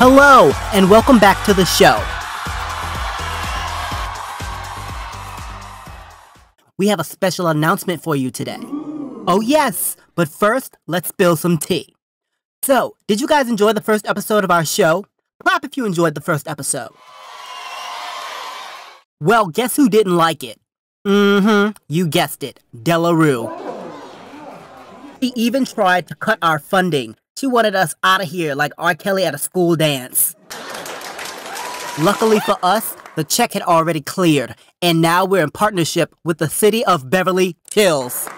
Hello, and welcome back to the show. We have a special announcement for you today. Oh, yes, but first, let's spill some tea. So, did you guys enjoy the first episode of our show? Clap if you enjoyed the first episode. Well, guess who didn't like it? Mm hmm, you guessed it, Delarue. He even tried to cut our funding she wanted us out of here like R. Kelly at a school dance. Luckily for us, the check had already cleared, and now we're in partnership with the city of Beverly Hills.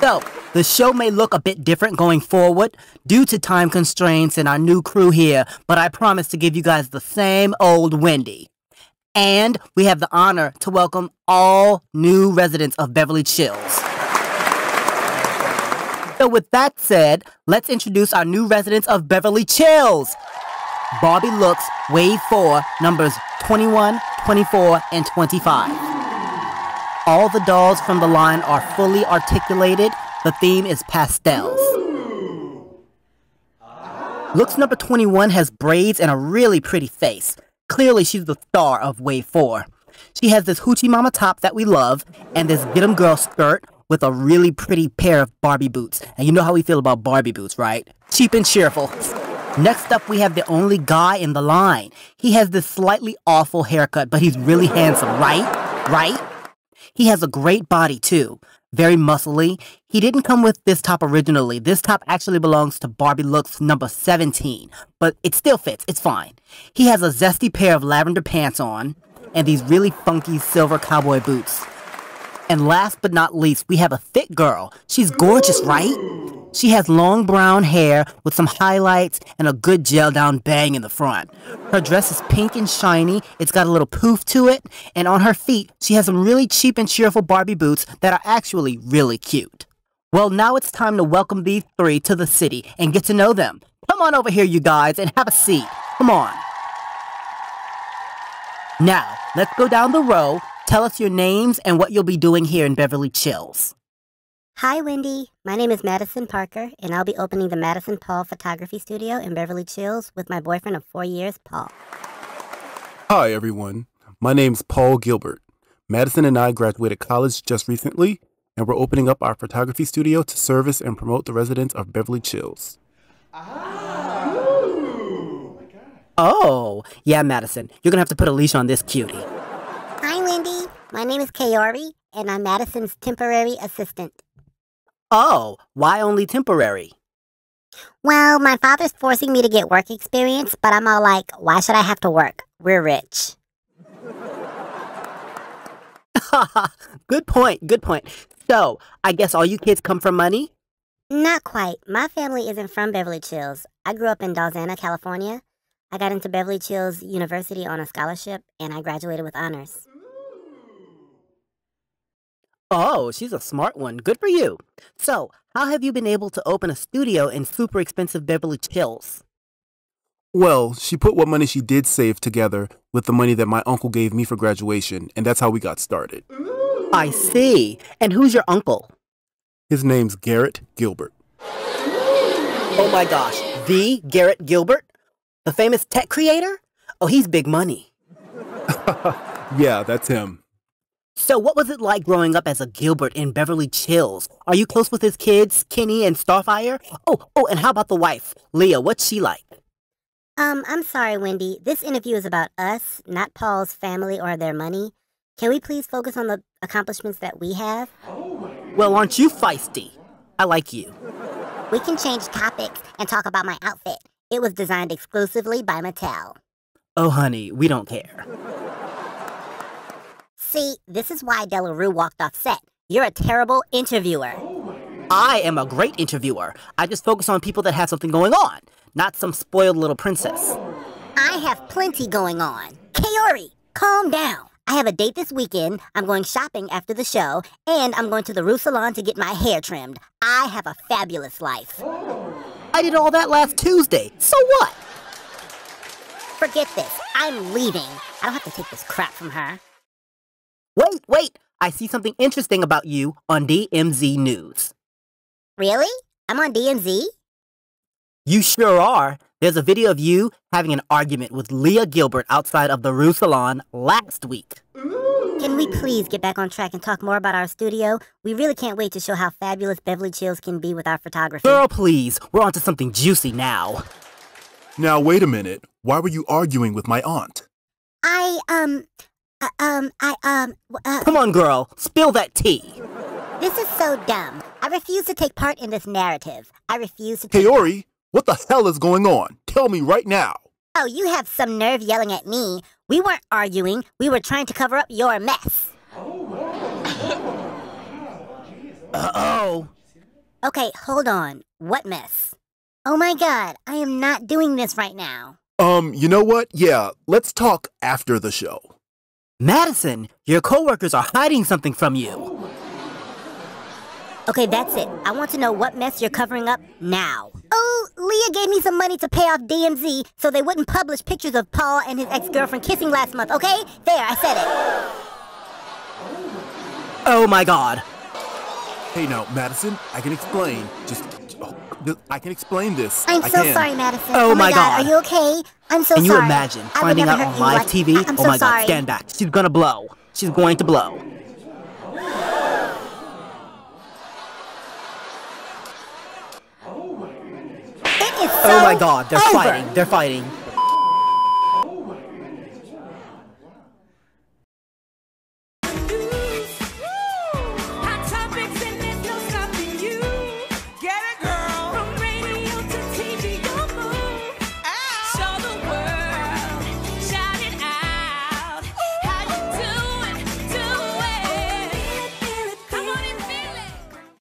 So, the show may look a bit different going forward due to time constraints and our new crew here, but I promise to give you guys the same old Wendy. And we have the honor to welcome all new residents of Beverly Chills. So with that said, let's introduce our new residents of Beverly Chills. Barbie Looks, Wave 4, numbers 21, 24, and 25. All the dolls from the line are fully articulated. The theme is pastels. Looks number 21 has braids and a really pretty face. Clearly, she's the star of Wave 4. She has this Hoochie Mama top that we love, and this Get 'em Girl skirt with a really pretty pair of Barbie boots. And you know how we feel about Barbie boots, right? Cheap and cheerful. Next up, we have the only guy in the line. He has this slightly awful haircut, but he's really handsome, right? Right? He has a great body, too. Very muscly. He didn't come with this top originally. This top actually belongs to Barbie Looks number 17, but it still fits. It's fine. He has a zesty pair of lavender pants on and these really funky silver cowboy boots. And last but not least, we have a thick girl. She's gorgeous, right? She has long brown hair with some highlights and a good gel down bang in the front. Her dress is pink and shiny, it's got a little poof to it, and on her feet, she has some really cheap and cheerful Barbie boots that are actually really cute. Well, now it's time to welcome these three to the city and get to know them. Come on over here, you guys, and have a seat. Come on. Now, let's go down the row Tell us your names and what you'll be doing here in Beverly Chills. Hi, Wendy. My name is Madison Parker, and I'll be opening the Madison Paul Photography Studio in Beverly Chills with my boyfriend of four years, Paul. Hi, everyone. My name's Paul Gilbert. Madison and I graduated college just recently, and we're opening up our photography studio to service and promote the residents of Beverly Chills. Ah. Oh, yeah, Madison. You're gonna have to put a leash on this cutie. Wendy. My name is Kaori, and I'm Madison's temporary assistant. Oh, why only temporary? Well, my father's forcing me to get work experience, but I'm all like, why should I have to work? We're rich. good point, good point. So, I guess all you kids come from money? Not quite. My family isn't from Beverly Chills. I grew up in Dalzana, California. I got into Beverly Chills University on a scholarship, and I graduated with honors. Oh, she's a smart one. Good for you. So, how have you been able to open a studio in super expensive Beverly Hills? Well, she put what money she did save together with the money that my uncle gave me for graduation, and that's how we got started. I see. And who's your uncle? His name's Garrett Gilbert. Oh my gosh, the Garrett Gilbert? The famous tech creator? Oh, he's big money. yeah, that's him. So, what was it like growing up as a Gilbert in Beverly Chills? Are you close with his kids, Kenny and Starfire? Oh, oh, and how about the wife, Leah? What's she like? Um, I'm sorry, Wendy. This interview is about us, not Paul's family or their money. Can we please focus on the accomplishments that we have? Oh. Well, aren't you feisty? I like you. We can change topics and talk about my outfit. It was designed exclusively by Mattel. Oh, honey, we don't care. See, this is why Delarue walked off set. You're a terrible interviewer. I am a great interviewer. I just focus on people that have something going on, not some spoiled little princess. I have plenty going on. Kaori, calm down. I have a date this weekend, I'm going shopping after the show, and I'm going to the Rue Salon to get my hair trimmed. I have a fabulous life. I did all that last Tuesday. So what? Forget this. I'm leaving. I don't have to take this crap from her. Wait, wait! I see something interesting about you on DMZ News. Really? I'm on DMZ? You sure are. There's a video of you having an argument with Leah Gilbert outside of the Rue Salon last week. Can we please get back on track and talk more about our studio? We really can't wait to show how fabulous Beverly Chills can be with our photography. Girl, please. We're onto something juicy now. Now, wait a minute. Why were you arguing with my aunt? I, um, uh, um, I, um, uh, Come on, girl. Spill that tea. this is so dumb. I refuse to take part in this narrative. I refuse to take. Kaori, what the hell is going on? Tell me right now. Oh, you have some nerve yelling at me. We weren't arguing. We were trying to cover up your mess. Oh. Uh-oh. Okay, hold on. What mess? Oh my god, I am not doing this right now. Um, you know what? Yeah, let's talk after the show. Madison, your coworkers are hiding something from you. Okay, that's it. I want to know what mess you're covering up now. Oh, Leah gave me some money to pay off DMZ so they wouldn't publish pictures of Paul and his ex-girlfriend kissing last month, okay? There, I said it. Oh my god. Hey, now, Madison, I can explain. Just, oh, I can explain this. I'm I so can. sorry, Madison. Oh, oh my God. Are you okay? I'm so Can you sorry. imagine I finding out on live like- TV? I- I'm oh so my sorry. god, stand back. She's gonna blow. She's going to blow. It is so Oh my god, they're over. fighting. They're fighting.